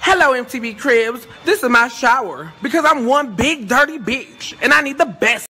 Hello, MTV Cribs. This is my shower because I'm one big dirty bitch and I need the best.